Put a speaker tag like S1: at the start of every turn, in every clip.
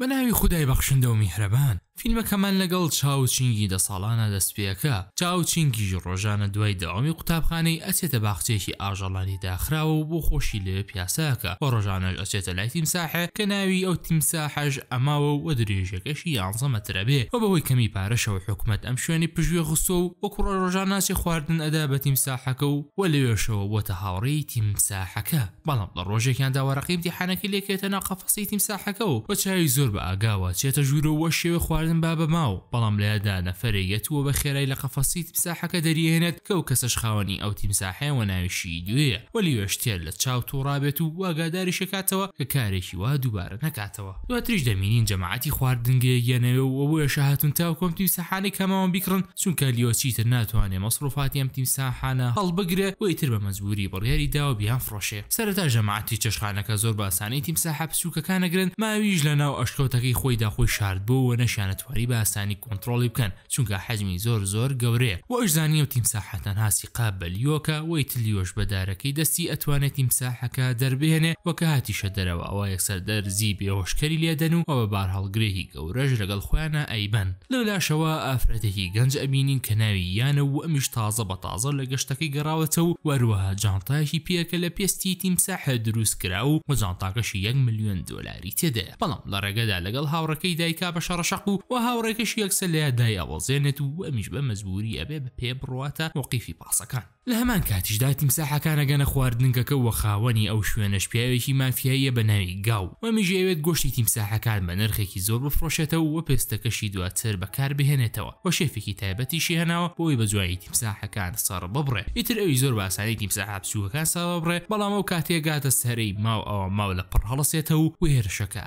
S1: بە ناوی خودای بەخشندە و میهرەبان. فیلمەکەمان لەگەڵ چاو چینگی دە ساڵانە دەست پێکا، چاو چینگیش ڕۆژانە دوای دەوامی قوتابخانەی ئەچێتە باخچەیەکی ئاژەڵانی داخراوە و بۆ خۆشی لەوێ پیاسە ئەکا و ڕۆژانەش ئەچێتە لای تیمساحێ کە ناوی ئەو تیمساحەش ئەماوە و درێژیەکەشی یانزە مەتر ئەبێ و بەهۆی کەمی پارەشەوە حکومەت ئەم شوێنەی پژوێ خستوە و وەکو ڕۆژ ڕۆژان ناچێ خواردن ئەدا بە تیمساحەکە و وە لەوێشەوە بۆتە هاوڕێی تیمساحەکە بەڵام لە ڕۆژێکیاندا وەرەقەی ئیمتیحانەکەی لێ کەێتە ناو قەفەزێ قسەی تیمساحەکە و بە چاوی زۆر بە ئاگاوە چێتە ژوورە و وەشێوێ خواردن با بە ماو بەڵام لە یادا نەفەرێ یەت و بە خێرای لە قەفەسی تیمساحەکە دەری ئەهێنێت کە ئەو کەسەش خاوەنی ئەو تیمساحەیە وە ناوی شییدوێیە وە لیوێش تێر لە چاو توڕا بێت و واگاداریش ئەکاتەوە کە کارێکی وا دووبارە نەکاتەوە دواتریش دەمینین جەماعەتی خواردنگە یەگیانەوێ و بۆیەشە هاتوون تاوکو ئەم تیمساحانەی کە ماون بیکڕن چونکە لیۆ چیتر ناتوانێ مەسڕوفاتی ئەم تیمساحانە هەڵبگرێ و ئیتر بە مەجبووری بڕیاری داوە بیانفڕۆشێ. سەرەتا جەماعەتی چێشتخانەکە زۆر بە ئاسانی تیمساحە بچووکەکان ئەگرن، ماویش لە ناو ئەشکەوتەکەی خۆیدا خۆی شاردبوو و نەشیانەتوانی بە ئاسانی کۆنتڕۆڵی بکەن، چونکە حەجمی زۆر زۆر گەورەیە و ئەشزانی ئەو تیمساحە تەنها سیقاب بە لیۆکە و ئیتر لیۆش بە دارەکەی دەستی ئەتوانێ تیمساحەکە دەربهێنێ و کە هاتیشە دەرەوە ئەوا یەکسەر دەرزی بێهۆشکەری لێدەن و بە بارهەڵگرێکی گەورەش لەگەڵ خۆیانا ئەیبەن، لەولاشەوە ئافرەتێکی گەنج ئەبینین کە ناوی یانە و ئەمیش تازە بە تازە لە گەشتەکەی گەڕاوەتە و وەروەها جانتایەکی پێیە کە لە پێستی تیمساح دروست کراو و جانتاکەشی یەک ملیۆن دۆلاری تێدایە بەڵام لە ڕێگەدا لەگەڵ هاوڕێکەی دایکا بە شەڕەشەق و و هاوڕێکەشی یەکسەر لە یاددای ئەوەزێنێت و ئەمیش بە مەجبوری ئەبێ بە پێ بڕواتە مەوقیفی پاسەکان. لە هەمان کاتیشدا تیمساحەکان ئەگەنە خواردنگەکە وە خاوەنی ئەو شوێنەش پیاوێکی مافیاییە بە ناوی گاو و ئەمیش ئەیەوێت گۆشتی تیمساحەکان بە نرخێکی زۆر بفڕۆشێتەوە و پێستەکەشی دواتر بەکاربهێنێتەوە و شێفێکی تایبەتیشی هێناوە بۆ ئەوەی بە جوانی تیمساحەکان سڕببڕێ ئیتر ئەویش زۆر بە ئاسانی تیمساحە بچووکەکان سڕئەبڕێ بەڵام ئەو کاتێ گاتە سەرەی ماو ئەوا ماو لە پڕ هەڵەسێتەو و هێرشەکە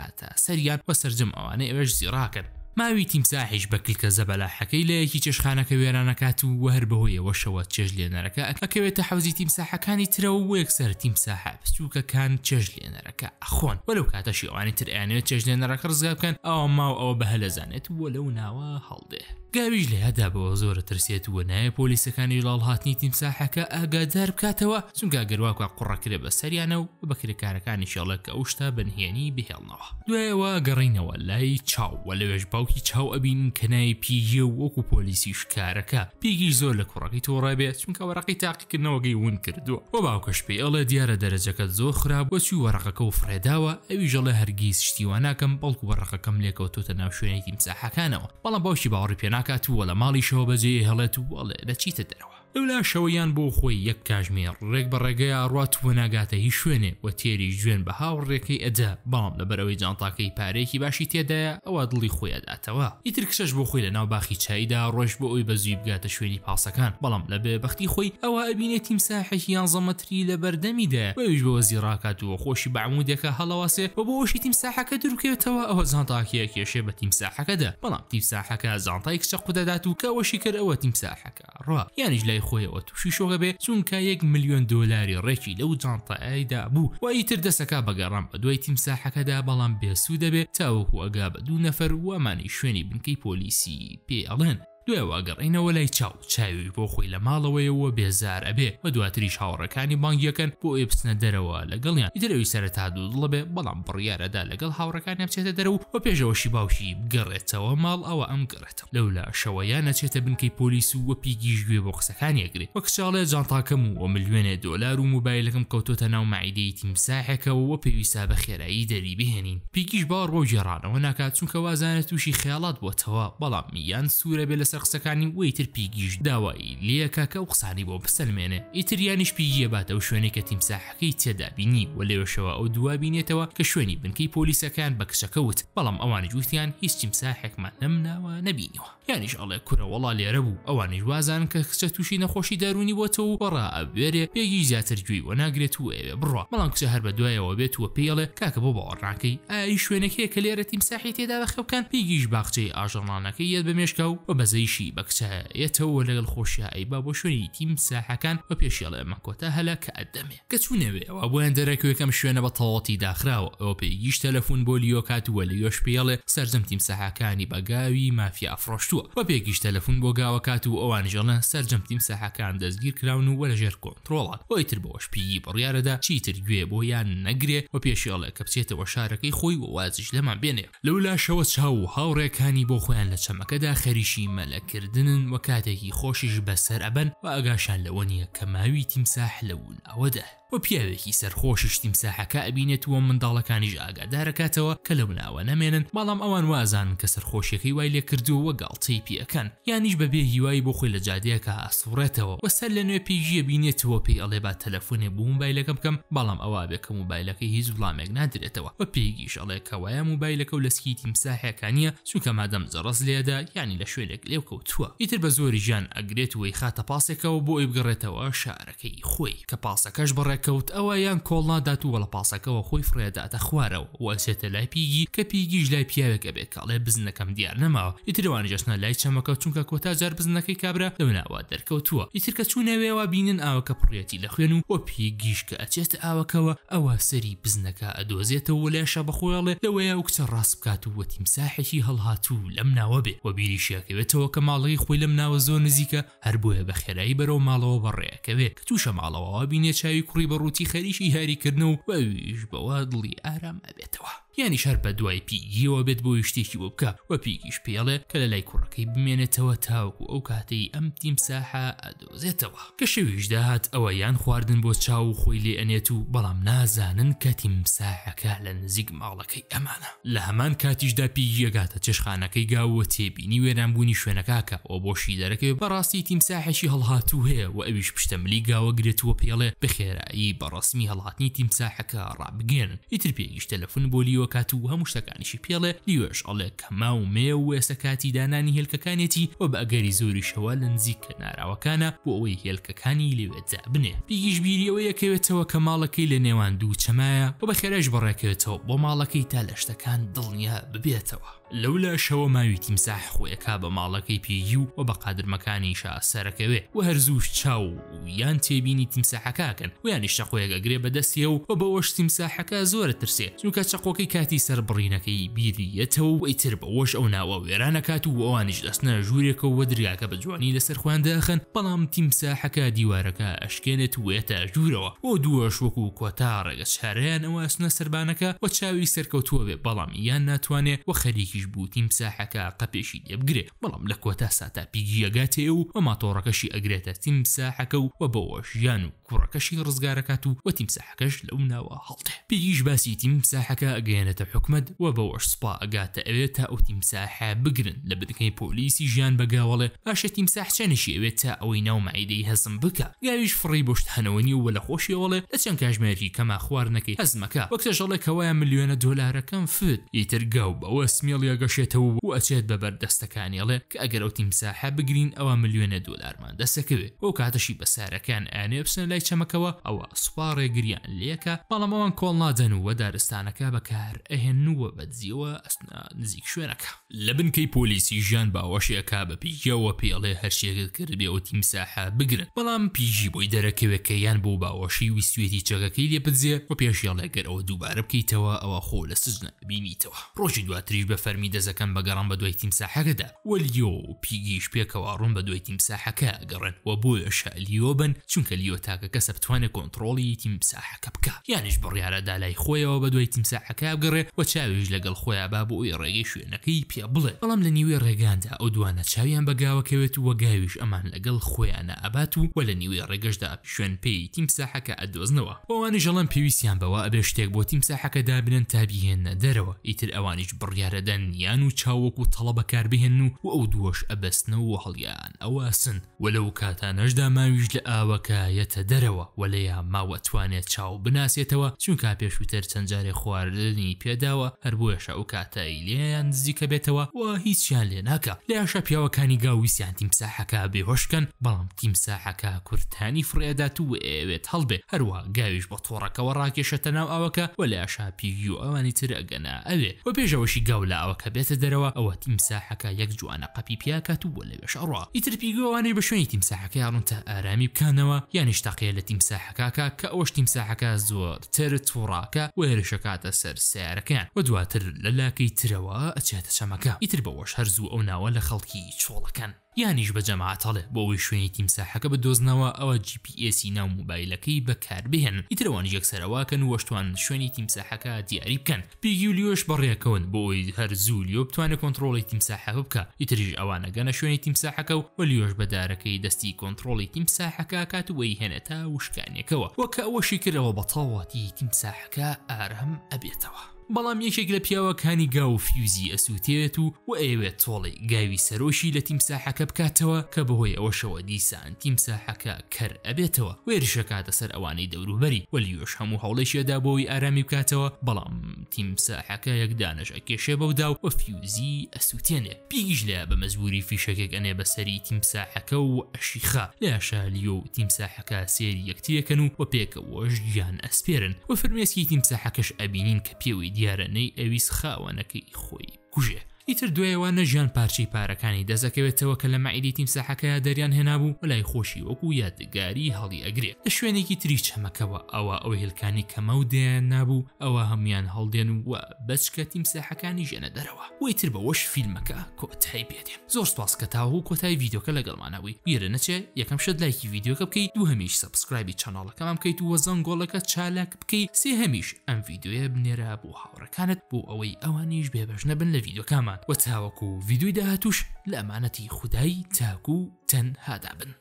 S1: سەریان وە سەرجەم ئەوانەی ئەوێش زیڕاکن ماوی تیمساحیش بە کلکە زەبەلاحەکەی لە یەکی چێشخانەکە وێرانەکات و وە هەر بەهۆی ئەوەشەوە چێژ لێنەرەکە ئەکەوێتە حەوزی تیمساحەکانی ترەوە وە یەکسەر تیمساحە بچوکەکان چێژ لێنەرەکە ئەخۆن وە لەو کاتەشی ئەوانی تر ئەیانەوێت چێژ لێنەرەکە ڕزگا بکەن ئەوا ماو ئەوە بە هەلەزانێت وە لەو ناوە هەڵدێ گاویش لەیادا بەوە زۆرە ترسێت و نایە پۆلیسەکانیش لە هەڵهاتنی تیمساحەکە ئاگادار بکاتەوە چونکە ئەگەر واکە قوڕەکرێ بە سەریانە و بە کرێکارەکانی شەڵە کە ئەو شتە بەنهێنی بهێڵنەوە دوایەوە گەڕینەوە لای چاو و لەوێش باوکی چاو ئەبین کە نای پیگیە و وەکو پۆلیسی شکارەکە پیگیش زۆر لە کوڕەکەی تۆڕابێت چونکە وەرەقی تاقی کردنەوەگەی ون کردووە وە باوکەش پێی ئەڵێ دیارە دەرەجەکەت زۆر خراپ بوە چوی وەڕەقەکەو فڕێداوە ئەویش ئەڵێ هەرگیز شتی واناکەم بەڵکو وەڕەقەکەم لێکەوتۆتە ناو شوێنی تیمساحەکانەوە بەڵام باوکی باوەڕی پێناکات و لە ماڵیشەوە بەجێی ئەهێڵێت و ئەڵێ دەچیتە دەرەوە لەولاشەوە یان بۆ خۆی یەک کاژمێر ڕێک بە ڕێگەی ئاڕوات وە ناگاتە هیچ شوێنێ وە تێریش جوێن بە هاوڕێکەی ئەدا بەڵام لەبەرئەوەی جانتاکەی پارەیەکی باشی تێدایە ئەوا دڵی خۆی ئەداتێ تەوە، ئیتر کچەش بۆ خۆی لە ناو باخی چاییدا ڕۆشت بۆ ئەوی بە زووی بگاتە شوێنی پاسەکان، بەڵام لە بێ بەختی خۆی ئەوا ئەبینێ تیمساحێکی یانزە مەتری لە بەردەمیدایە و ئەویش بە وەزی ڕاکات و خۆشی بە عەموودێکا هەڵەواسێ و بۆ ئەوەشی تیمساحەکە دوربکەوێتەوە ئەوە جانتاکێ ئەکێشێ بە تیمساحەکەدا، بەڵام تیمساحەکە جانتای کچە قوت ئەدات و کە ئەوەشی کرد ئەوە تیمساحەکە. ڕا یانیش لای خۆیەوە تووشی شۆگە بێ چونکە یەک ملیۆن دۆلاری ڕێکی لەو جانتەئایدا بوو و ئیتر دەسەکە بەگەڕان بە دوای تیم ساحەکەدا بەڵام بێسوو دەبێ تاوەکو ئەگا بە دوو نەفەر و ئەمانی شوێنی بنکەی پۆلیسی پێ ئەڵێن دوای واگەڕینەوە لای چاو چاویش بۆ خۆی لە ماڵەوەیەوە بێزار ئەبێ و دواتریش هاوڕەکانی بانگیەکەن بۆ ئەوی بچنە دەرەوە لەگەڵیان ئیتر ئەوی سەرەتا دوودڵە بێ بەڵام بڕیارەدا لەگەڵ هاوڕەکانیان بچێتە دەرەوە و پێشەوەشی باوکی بگەڕێتەوە ماڵ ئەوە ئەم گەڕێتەوە لەولاشەوە یان ئەچێتە بنکەی پۆلیس و وەپیگیش گوێ بۆ قسەکانی ئەگرێ وە کچاڵێ جانتاکەم و وە ملیۆنێ دۆلار و موبایلەکەم کەوتۆتە ناو مەعیدەی تیمساحێکەوە وە پێویستە بە خێرایی دەری بهێنین پیگیش باوەڕ بەو گێڕانەوە ناکات چونکە وازانێ تووشی خەیاڵات بۆتەوە بەڵام یان سوورە بێ لەسەر قسەکانی وە ئیتر پیگیش داوایی لێ ئەکا کە ئەو قسانەی بۆ بسەلمێنێ ئیتر یانیش پیگی ئەباتە ئەو شوێنەی کە تیمساح کەی تێدا بینی و لەوێشەوە ئەو دوا بینێتەوە کە شوێنی بنکەی پۆلیسەکەیان بە کچەکە وت بەڵام ئەوانیش وتیان هیچ تیمساحێکمان لەم ناوە نەبینیوە یانیش ئەڵێ کورە وەڵا لێرە بوو ئەوانیش وازانن کە کچە تووشی نەخۆشی داروونی بۆتەوە و وەڕا ئەبوێرێ بێگیی زیاتر گوێی وەناگرێت و ئەیەوێ بڕوا بەڵام کچە هەر بەدوایەوە بێت و پێی ئەڵێ کاکە بۆ باوەڕ ناکەی ئایا هیچ شوێنێک هەیە کە لێرە تیمساحی تێدا بەخێوکەن بێگییش باخچەی ئاژەڵانەکەی یەت بە مێشکا و بە بەزەیشی بە کچە یەتەوە و لەگەڵ خۆشیا ئەیبا بۆ شوێنی تیمساحەکان و پێشی ئەڵێ ئەمە کۆتا هەلا کە ئەدەمێ کە چوونەوێ ئەوە بۆیان دەرەکوێکەم شوێنە بە تەواتی داخراوە ئەوە پێیگیش تەلەفون بۆ لیۆ کاتووە لە یۆش پێڵێ سەرجەم تیم سەحەکانی بە گاوی مافیا ئەفرۆشتووە وە پێگیش تەلەفون بۆ گاوە کات و ئەوان ژەڵە سەرجەم تیم سەحەکان دەستگیر کراون و وەرە ژێر کۆنترۆڵە بۆی تر بەوەش پیگی بڕیارەدا چیتر گوێ بۆ یان نەگرێ وە پێشیڵێ کە بچێتەوە شارەکەی خۆی وەوازش لەمان بێنێ لەو لاشەوە چاو و هاوڕێکانی بۆ خۆیان لە چەمەکەدا خەریکی مەلە کردنن و کاتێکی خۆشیش بەسەر ئەبەن و ئاگاشان لەوە نیە کە ماوی تیمساح لە وناوەدا و پیاوێکی سەرخۆشیش تیمساحەکە ئەبینێت و منداڵەکانیش ئاگادارەکاتەوە کە لە وناوە نەمێنن بەڵام ئەوان وازانن کە سەرخۆشیەکەی وای لێ کردووە و گاڵتەی پێ ئەکەن یانیش بە بێ هیوای بۆ خۆی لە جادەیەکا ئەسوڕێتەوە و سەر لە نوێ پێیی ئەبینێت و پێی ئەڵێ با تەلەفونێ بۆ موبایلەکەم بکەم بەڵام ئەوابێ کە موبایلەکەی هیچ وڵامێک نادرێتەوە وە پێیگیش ئەڵێ کەوایە موبایلەکەو لە سکی تیمساحێکا نیە چونکە مادەم جەڕەس لێدا یانی لە شوێنێک لێو کەوتووە ئیتر بە زۆری ژان ئەگرێت و ئەیخاتە پاسێکەوە بۆ ئەوی بگەڕێتەوە شارەکەی خۆی کە پاسەکەش بەڕێ کەوت ئەوا یان کۆڵ نادات و وەڵە پاسەکەوە خۆی فڕێ ئەداتە خوارەوە و ئەچێتە لای پیگی کە پیگیش لای پیاوێک ئەبێ دەڵێ بزنەکەم دیار نەماوە ئیتر ئەوانیش ئەچنە لای چەمەکە چونکە کۆتا جار بزنەکەی کابرا لەو ناوە دەرکەوتووە ئیتر کە چوونەوێ وا بینن ئاوەکە پڕیەتی لە خوێن و وەپی گیژ کە ئەچێتە ئاوەکەوە ئەوا سەری بزنەکە ئەدۆزێتەوە و لەشە بەخۆی ئەڵێ لەوەیە ئەو کچە ڕاست بکات و وەتیمساحێکی هەڵهاتوو لەم ناوە بێ وە بیریشی ئەکەوێتەوە کە ماڵەکەی خۆی لەم ناوە زۆر نزیکە هەر بۆیە بە خێرایی بەرەو ماڵەوە بەڕێ ئەکەوێ کە تووشە ماڵەوە وا بینێ چاوی کوڕی بە ڕووتی خەریکی یاریکردنە و ئەویش بەوە دڵی ئارام ئەبێتەوە. یانیش هەر بە دوای پیگیەوە بێت بۆی شتێکی بۆ بکە و پیگیش پێڵێ کە لە لای کوڕەکەی بمێنێتەوە تاوەکو ئەو کاتەی ئەم تیمساحە ئەدۆزێتەوە کە شەویش داهات ئەوە یان خواردن بۆ چاو و خۆی لێ ئەنێت و بەڵام نازانن کە تیمساحەکە لە نزیک ماڵەکەی ئەمانە لە هەمان کاتیشدا پیگی ئەگاتە چێشخانەکەی گاو و تێبینی وێرانبوونی شوێنەکاکە و بۆ شی دەرەکەوێ بەڕاستی تیمساحێکی هەڵهاتوو هەیە و ئەویش پشتە ملی گاوە گرێت و پێڵێ بەخێرایی بە ڕەسمی هەڵاتنی تیمساحەکە ڕابگەێنن ئیتر پێ ئیش تەلەفون بۆ لیۆ کات و هەموو شتەکانیشی پێڵێ لیۆش ئەڵێ کە ما و مێ و ئێسە کاتی دانانی هێلکەکانێتی و بە ئەگەری زۆریشەوە لە نزیک کەناراوەکانە بۆ ئەوەی هێلکەکانی لەوێ جا بنێ بیگیش بیری ئەوەی ئەکەوێتەوە کە ماڵەکەی لە نێوان دوو چەمایە و بە خێرایش بەڕێکەوێتەوە بۆ ماڵەکەی تا لە شتەکان دڵنیا ببێتەوە. لەو لاشەوە ماوی تیمساح خۆی ئەکا بە ماڵەکەی پێگی و و بە قادرمەکانیشا سەرەکەوێ و هەرزووش چاو و یان تێبینی تیمساحەکاکەن و یانیش چەقۆیەک ئەگرێ بە دەستێ و و بەوەش تیمساحەکە زۆرە ترسێ چونکە چەقۆکەی کاتی سەر بڕینەکەی بیری یەتەوە و ئیتر بەوەش ئەو ناوە وێرانەکات و ئەوانیش دەستنە ژوورێکەوە و درگاکە بە جوانی لەسەر خۆیان داخەن بەڵام تیمساحەکە دیوارەکە ئەشکێنێت و وەیەتە ژوورەوە و دووەش وەکو کۆتا لە چارەیان ئەوە ئەچنە سەربانەکە و چاوی سەرکەوتووە بێ بەڵام یان ناتوانێ و خەریکیش بوو تیمساحەکە قەپێکی لێ بگرێ بەڵام لە کۆتا ساتا پیگی ئەگاتێ و و ماتۆڕەکەشی ئەگرێتە تیمساحەکە و و بەوەش ژیان و کوڕەکەشی ڕزگارەکات و و تیمساحەکەش لەو ناوە هەڵدێ پیگیش باسی تیمساحەکە ئەگەیەنێتە حکومەت و بەوەش سوپا ئەگاتە ئەوێ تا ئەو تیمساحە بگرن لە بنکەی پۆلیسی ژیان بەگاوەڵێ باشە تیمساح چەنێکی ئەوێ تا ئەوەی ناو مەعیدەی هەزم بکا گاویش فڕی بۆ شتانەوە نیە و لەخۆشی ئەوەڵێ لە چەند کاژمێرێکی کەما خوار نەکەی هەست مەکە وەک تەژەڵێ کەوایە ملیۆنە دۆلارەکەم فت ئیتر گاو بەوە سمێڵی ئەگەشێتەوو و ئەچێت بەبەر دەستەکانی ئەڵێ کە ئەگەر ئەو تیمساحە بگرین ئەوا ملیۆنە دۆلارمان دەست ئەکەوێ ئەو کاتەشی بە سارەکەیان ئەیانوێ بچنە لای چەمەکەوە ئەوا سوپا ڕێگریان لێ ئەکا بەڵام ئەوان کۆڵ نادەن و دارستانەکە بەکار ئەهێنن و بە دزیەوە ئەچنە نزیک شوێنەکە. لە بنکەی پۆلیسی ژیان باوەشی ئەکا بە پیجەوە پێڵێ هەرچیەکت کردبێ و تیمساحە بگرن بەڵام پیجی بۆی دەرەکەوێ کە یان بۆ باوەشی ویستویەتی چەکەکەی لێ بدزێ و پێش یاڵێ گەر ئەوە دووبارە بکەیتەوە ئەوا خۆو لە سجنە ئەبینیتەوە ڕۆژی دواتریش بە فەرمی دەزەکەم بە گەڕان بە دوای تیمساحەکەدا و لیۆ و پیگیش پێکەوە ڕوون بە دوای تیمساحەکە ئەگەڕێن و بۆیەشە لیۆ بن چونکە لیۆ تاکە کەسە بتوانێ کۆنتڕۆڵی تیمساحەکە کە بکا. یانیش بڕیارە دا لای خۆیەوە بە دوای تیمساحەکە بگەڕێ و چاویش لە گەڵ خۆیا با بۆ ئەوی ڕێگەی شوێنەکەی پێ بڵێ. بەڵام لە نیوەی ڕێگاندا ئەو دوانە چاویان بە گاوە کەوێت و گاویش ئەمان لە گەڵ خۆیانا ئەبات و وە لە نیوەی ڕێگەشدا شوێن پێی تیمساحەکە ئەدۆزنەوە و ئەوانیش ئەڵێن پێویستیان بە وا ئەبێ شتێک بۆ تیمساحەکە دابنێن تا بیهێننە دەرەوە ئیتر ئەوانیش بڕیارە دەن یان و چاو وەکوو تەڵە بە کار بهێنن و ئەو دووەش ئەبەستنەوە و هەڵیان ئەواسن. وە لەو کاتانەشدا ماویش لە ئاوەکە یەتە دەرەوە وە لە یا ماو ئەتوانێت چاو بناسێتەوە چونکا پێشوتر چەند جارێ خواردنی پێداوە هەر بۆیەشە ئەو کاتە ی لێ یان نزیکە بێتەوە وە هیچیان لێ ناکا لە یاشا پیاوەکانی گاو ویستیان تیمساحەکە بێ هۆش کەن بەڵام تیمساحەکە کورتانی فڕێ ئەدات و ئەیەوێت هەڵبێ هەروا گاویش بە تۆڕەکەوە ڕاکێشێتە ناو ئاوەکە وە لە یاشا پیگی و ئەوانی تر ئەگەنە ئەوێ وە پێش ئەوەشی گاو لە ئاوەکە بێتە دەرەوە ئەوە تیمساحەکە یەک جوانە قەپی پێ ئەکات و وە لە شەڕە ئیتر پیگوێ ئەوانەی بە شوێنی تیمساحەکەی ئەڕن تە ئارامی بکەنەوە یانیش تەقەیە لە تیمساحەکە کا کە ئەوەش تیمساحەکە زۆر تر توڕاکە و هێرشەکاتە سەر سەیارەکەیان و دواتر لە لاکەی ترەوە ئەچێتە چەمەکە ئیتر بەوەش هەر زوو ئەو ناوە لە خەڵکی چۆڵەکەن یانیش بە جەماعەت هەڵێ بۆ ئەوەی شوێنی تیمساحەکە بدۆزنەوە ئەوە جی پی ئێسی ناو موبایلەکەی بەکار بهێنن ئیتر ئەوانیش یەکسەر ئەوە کەن وەشتوان شوێنی تیمساحەکە دیاری بکەن پیگی و لیۆش بەڕێکەون بۆ ئەوەی هەر زوو لیۆ بتوانێت کۆنتڕۆڵی تیمساحەکە بکا ئیتریش ئەوان ئەگەنە شوێنی تیمساحەکە و وە لیۆش بە دارەکەی دەستی کۆنتڕۆڵی تیمساحەکە ئەکات و ئەیهێنێتە وشکانیەکەوە وە کە ئەوەشی کرد ئەوە بە تەواوەتی تیمساحەکە ئارام ئەبێتەوە بەڵام یەکێک لە پیاوەکانی گاو فیوزی ئەسوتێت و وە ئەیەوێت تۆڵەی گاوی سەرۆکی لە تیمساحەکە بکاتەوە کە بەهۆی ئەوەشەوە دیسان تیمساحەکە کەر ئەبێتەوە وێرشە کاتە سەر ئەوانەی دەوروبەری وەل یۆش هەموو هەوڵێکی ئەدا بۆی ئارامی بکاتەوە بەڵام تیم ساحەکە یەک دانەش ئەکێشێ بەودا و فیوزی ئەسووتێنێ پیگیش لە بە مەزبوری فیشەکێک ئەنێ بەسەری تیم ساحەکە و ئەشیخا لە شالیۆ و تیم ساحەکە سێری یەکترێکەن و وە پێکەوەش گیان ئەسپێرن و فرمێسکی تیم ساحەکەش ئەبینین کە پێوەی دیارە نەی ئەویست خاوەنەکەی خۆی کوژێ ئیتر دوای ئەوە نەژیان پارچەی پارەکانی دەسەکەوێتەوە کە لە مەعیدی تیمساحەکەیا دەریان هێنابوو و لای خۆشی وەکو یادگاری هەڵی ئەگرێ لە شوێنێکی تری چەمەکەوە ئەوە ئەو هێلکانی کە مەو دەیان نابوو ئەوە هەموان هەڵدێن و وە بەچکە تیمساحەکانی ژێنە دەرەوە وەیتر بەوەش فیلمەکە کۆتای پێدێ زۆر سپاس کە تاوەکو کۆتای ڤیدۆکە لەگەڵمانەبووی بیرە نەچێ یەکەم شت لایکی ڤیدۆکە بکەی دووهەمیش سەبسکرایبی چەناڵەکەمان بکەیت و وە زەنگۆڵەکە چالاک بکەی سێهەمیش ئەم ڤیدیۆیە بنێرە بۆ هاوڕەکانت بۆ ئەوەی ئەوانیش بێبەش نەبن لە ڤیدۆکامان وە تاوەکو ڤیدۆی داهاتوش لە ئەمانەتی خودایی تاکو تەن هادابن.